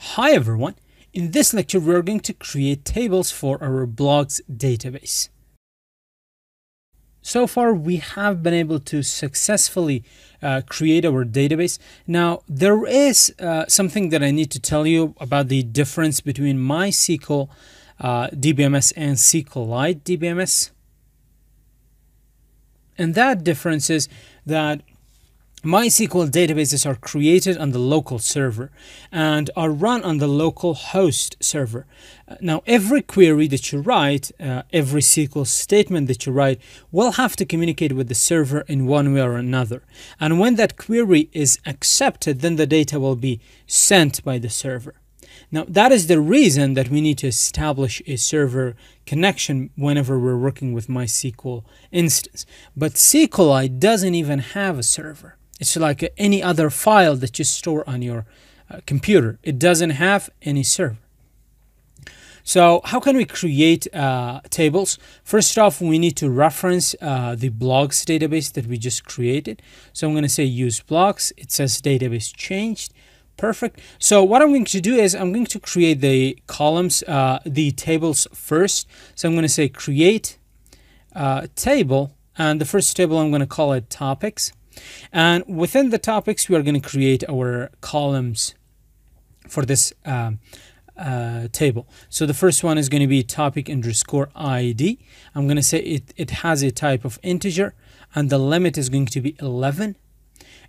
Hi everyone. In this lecture, we're going to create tables for our blogs database. So far, we have been able to successfully uh, create our database. Now, there is uh, something that I need to tell you about the difference between MySQL uh, DBMS and SQLite DBMS. And that difference is that MySQL databases are created on the local server and are run on the local host server. Uh, now, every query that you write, uh, every SQL statement that you write, will have to communicate with the server in one way or another. And when that query is accepted, then the data will be sent by the server. Now, that is the reason that we need to establish a server connection whenever we're working with MySQL instance. But SQLite doesn't even have a server. It's like any other file that you store on your uh, computer. It doesn't have any server. So how can we create uh, tables? First off, we need to reference uh, the blogs database that we just created. So I'm going to say use blogs. It says database changed. Perfect. So what I'm going to do is I'm going to create the columns, uh, the tables first. So I'm going to say create uh, table. And the first table, I'm going to call it topics. And within the topics, we are going to create our columns for this um, uh, table. So the first one is going to be topic underscore ID. I'm going to say it, it has a type of integer and the limit is going to be 11.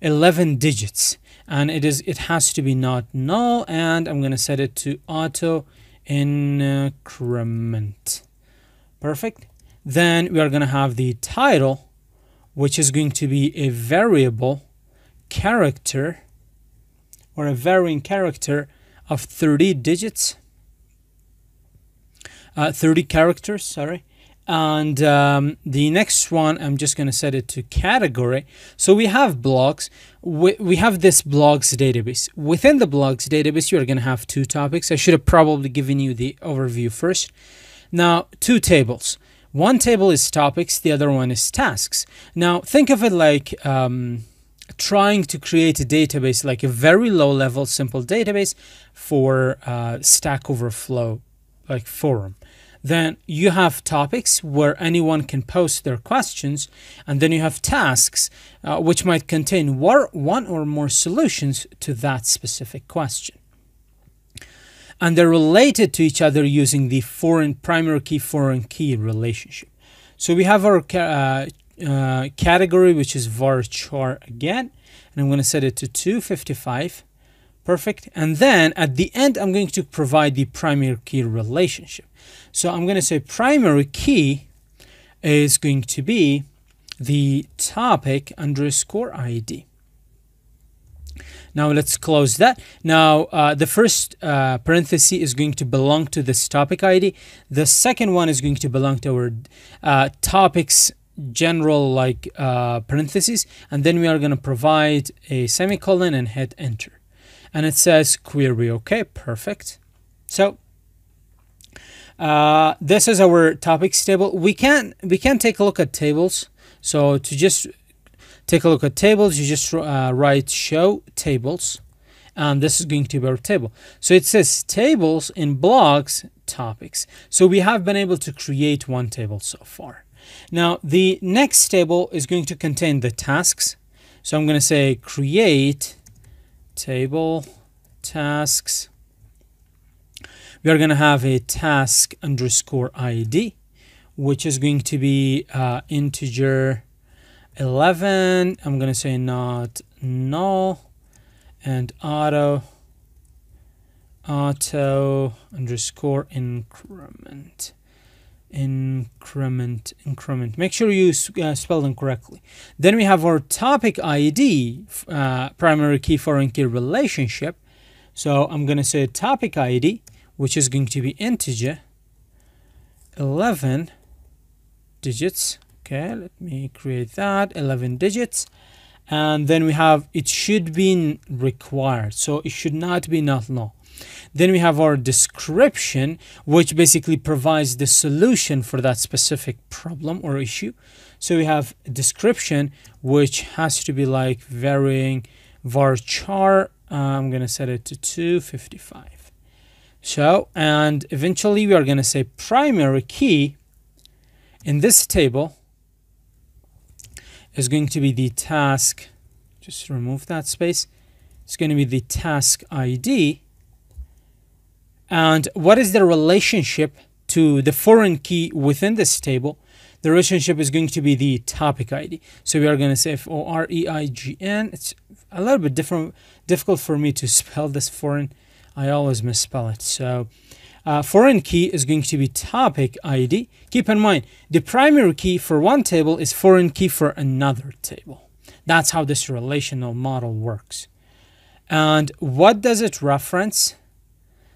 11 digits and it is it has to be not null and I'm going to set it to auto increment perfect then we are going to have the title which is going to be a variable character or a varying character of 30 digits, uh, 30 characters, sorry. And um, the next one, I'm just going to set it to category. So we have blogs. We, we have this blogs database. Within the blogs database, you're going to have two topics. I should have probably given you the overview first. Now, two tables. One table is topics, the other one is tasks. Now, think of it like um, trying to create a database, like a very low level, simple database for uh, Stack Overflow, like forum. Then you have topics where anyone can post their questions, and then you have tasks, uh, which might contain one or more solutions to that specific question and they're related to each other using the foreign primary key foreign key relationship. So we have our uh, uh, category, which is varchar again, and I'm going to set it to 255. Perfect. And then at the end, I'm going to provide the primary key relationship. So I'm going to say primary key is going to be the topic underscore ID. Now let's close that. Now uh, the first uh, parenthesis is going to belong to this topic ID. The second one is going to belong to our uh, topics general like uh, parentheses. And then we are going to provide a semicolon and hit enter. And it says query. Okay, perfect. So uh, this is our topics table. We can we can take a look at tables. So to just take a look at tables. You just uh, write show tables and this is going to be our table. So it says tables in blogs topics. So we have been able to create one table so far. Now the next table is going to contain the tasks. So i'm going to say create table tasks. We are going to have a task underscore id which is going to be uh, integer 11 I'm gonna say not null and auto auto underscore increment increment increment. Make sure you uh, spell them correctly. Then we have our topic id uh, primary key foreign key relationship. So i'm going to say topic id which is going to be integer 11 digits okay let me create that 11 digits. And then we have it should be required. So it should not be not null then we have our description which basically provides the solution for that specific problem or issue. So we have description which has to be like varying varchar i'm going to set it to 255 So, and eventually we are going to say primary key in this table is going to be the task. Just remove that space. It's going to be the task ID. And what is the relationship to the foreign key within this table? The relationship is going to be the topic ID. So we are going to say F O R E I G N. It's a little bit different, difficult for me to spell this foreign. I always misspell it. So uh, foreign key is going to be topic ID. Keep in mind, the primary key for one table is foreign key for another table. That's how this relational model works. And what does it reference?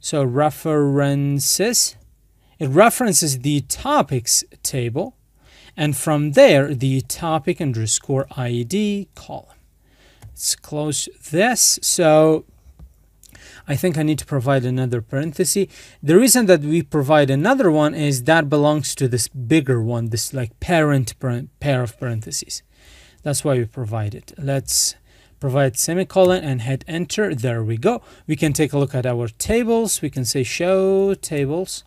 So references, it references the topics table and from there the topic underscore ID column. Let's close this. So I think I need to provide another parenthesis. The reason that we provide another one is that belongs to this bigger one, this like parent pair of parentheses. That's why we provide it. Let's provide semicolon and hit enter. There we go. We can take a look at our tables. We can say show tables.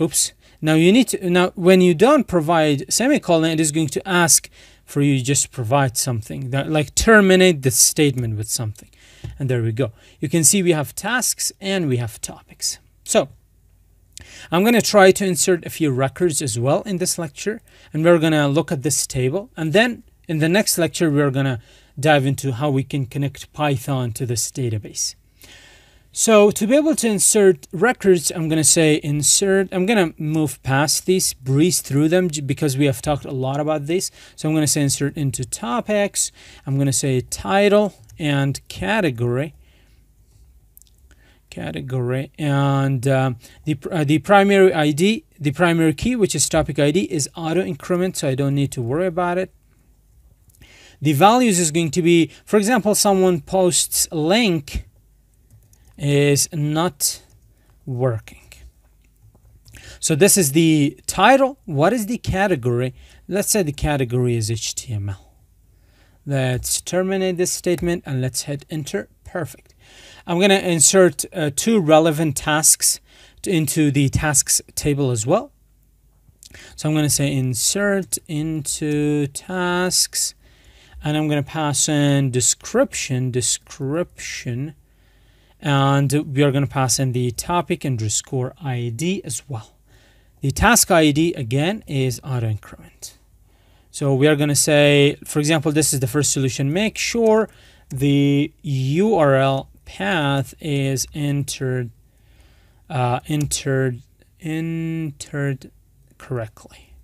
Oops. Now you need to, now when you don't provide semicolon, it is going to ask for you just provide something that like terminate the statement with something. And there we go. You can see we have tasks and we have topics. So I'm going to try to insert a few records as well in this lecture. And we're going to look at this table. And then in the next lecture, we're going to dive into how we can connect Python to this database. So to be able to insert records, I'm going to say insert. I'm going to move past these, breeze through them because we have talked a lot about this. So I'm going to say insert into topics. I'm going to say title and category category and uh, the, uh, the primary ID the primary key which is topic ID is auto increment so I don't need to worry about it. The values is going to be for example someone posts link is not working. So this is the title. What is the category? Let's say the category is HTML Let's terminate this statement and let's hit enter. Perfect. I'm going to insert uh, two relevant tasks into the tasks table as well. So I'm going to say insert into tasks and I'm going to pass in description, description, and we are going to pass in the topic underscore ID as well. The task ID again is auto increment. So we are going to say, for example, this is the first solution. Make sure the URL path is entered uh, entered entered correctly.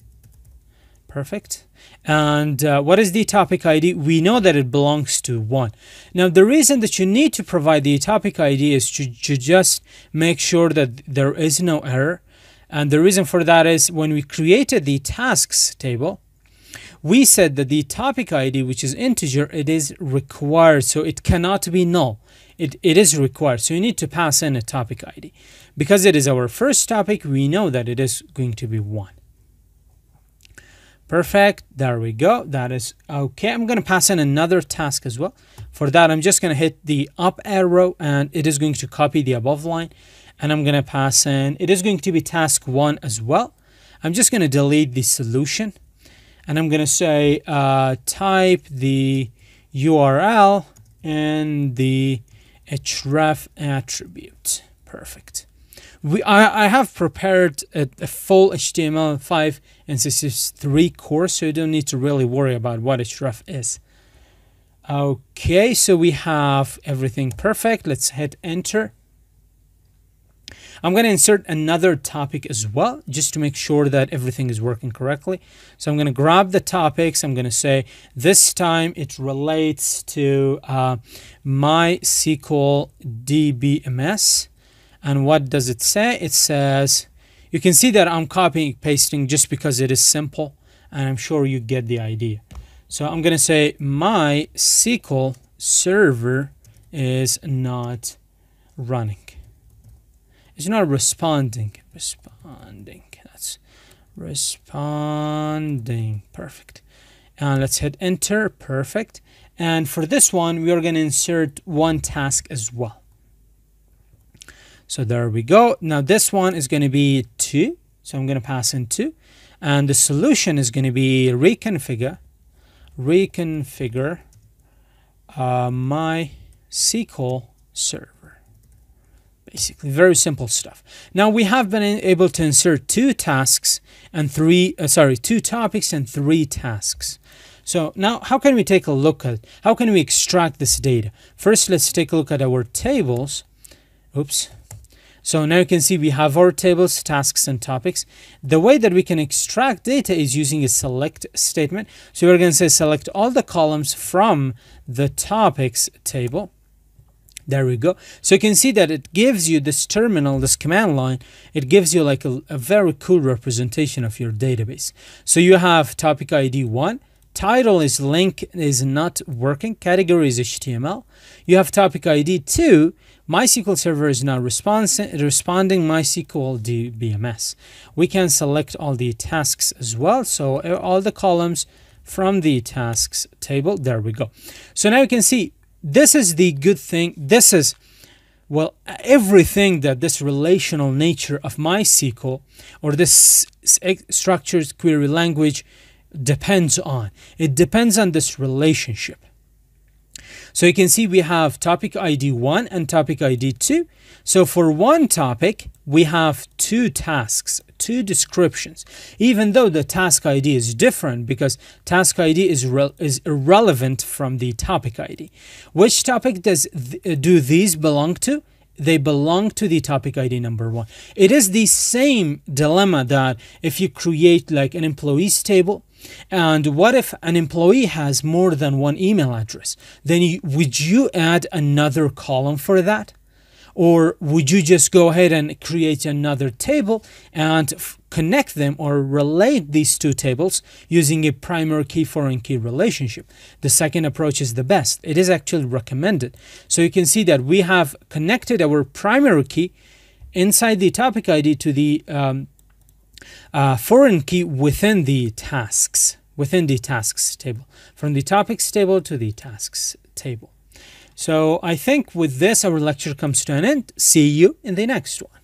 Perfect. And uh, what is the topic ID? We know that it belongs to one. Now, the reason that you need to provide the topic ID is to, to just make sure that there is no error. And the reason for that is when we created the tasks table, we said that the topic ID, which is integer, it is required, so it cannot be null. It, it is required, so you need to pass in a topic ID. Because it is our first topic, we know that it is going to be 1. Perfect, there we go, that is okay. I'm going to pass in another task as well. For that, I'm just going to hit the up arrow and it is going to copy the above line. And I'm going to pass in, it is going to be task 1 as well. I'm just going to delete the solution and I'm going to say uh, type the URL and the href attribute. Perfect. We, I, I have prepared a, a full HTML5 and CSS3 course, so you don't need to really worry about what href is. Okay, so we have everything perfect. Let's hit enter. I'm going to insert another topic as well, just to make sure that everything is working correctly. So I'm going to grab the topics. I'm going to say this time it relates to uh, MySQL DBMS. And what does it say? It says, you can see that I'm copying pasting just because it is simple. And I'm sure you get the idea. So I'm going to say MySQL server is not running. It's not responding. Responding. That's responding. Perfect. And let's hit enter. Perfect. And for this one, we are going to insert one task as well. So there we go. Now this one is going to be 2. So I'm going to pass in 2. And the solution is going to be reconfigure, reconfigure uh, my SQL server. Basically, very simple stuff. Now we have been able to insert two tasks and three, uh, sorry, two topics and three tasks. So now how can we take a look at, how can we extract this data? First, let's take a look at our tables. Oops. So now you can see we have our tables, tasks, and topics. The way that we can extract data is using a select statement. So we're going to say select all the columns from the topics table. There we go. So you can see that it gives you this terminal, this command line, it gives you like a, a very cool representation of your database. So you have topic ID 1, title is link is not working, category is HTML. You have topic ID 2, MySQL Server is now responding MySQL DBMS. We can select all the tasks as well. So uh, all the columns from the tasks table, there we go. So now you can see this is the good thing. This is, well, everything that this relational nature of MySQL or this structured query language depends on. It depends on this relationship. So you can see we have topic ID 1 and topic ID 2. So for one topic, we have two tasks, two descriptions, even though the task ID is different because task ID is, is irrelevant from the topic ID. Which topic does th uh, do these belong to? they belong to the topic ID number one. It is the same dilemma that if you create like an employees table, and what if an employee has more than one email address? Then you, would you add another column for that? Or would you just go ahead and create another table and connect them or relate these two tables using a primary key foreign key relationship? The second approach is the best. It is actually recommended. So you can see that we have connected our primary key inside the topic ID to the um, uh, foreign key within the tasks, within the tasks table, from the topics table to the tasks table. So I think with this, our lecture comes to an end. See you in the next one.